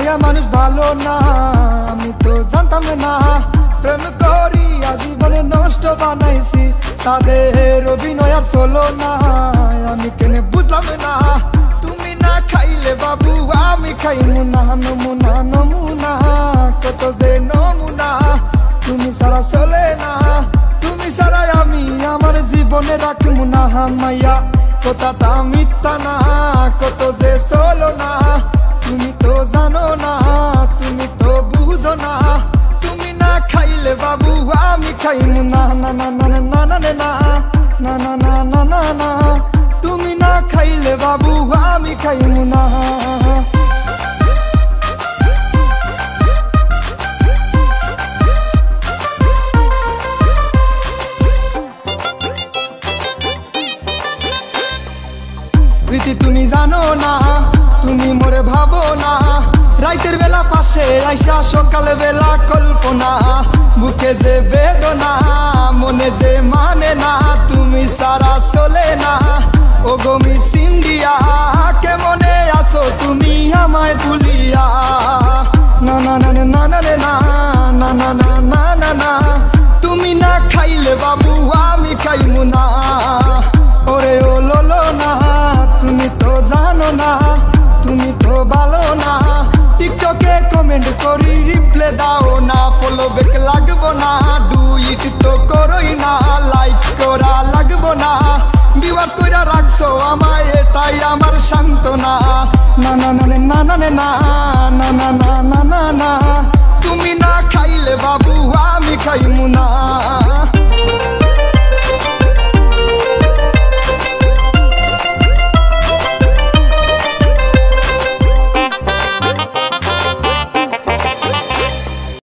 মাইয়া মানুষ ভালো না, আমি তো জানতাম না। প্রেম করি, আজীবনে নষ্ট বানাইছি, তাদের অভিনয় আর চলো না আমি কেনে বুঝলাম না। তুমি না খাইলে বাবু, আমি খাইমু না, নমুনা নমুনা, কত যে নমুনা। তুমি সারা চলে না, তুমি সারা আমি আমার জীবনে রাখমু না মাইয়া কথাটা মিথ্যা না, কত যে চলো না। তুমি জানো না তুমি তো বুঝো না তুমি না খাইলে বাবু আমি খাইমু না না না না না না না না না না না না তুমি না খাইলে বাবু আমি খাইমু না তুমি জানো না তুমি মোরে ভাবো না রাইতের বেলা পাশে আইসা সকালে বেলা কল্পনা বুকে যে বেদনা মনে যে মানে না তুমি সারা চলে না ও গমি সিন্ডিয়া কেমনে আছো তুমি আমায় ভুলিয়া না না না না না না না না না না না তুমি না খাইলে বাবু আমি খাইমু না দাও না ফলো বেক লাগবো না ডুইট তো করই না লাইক করা লাগবো না বিবাস কইরা রাখছো আমায় এটাই আমার সান্ত্বনা না না না না না না না না না না না তুমি না খাইলে বাবু আমি খাইমু না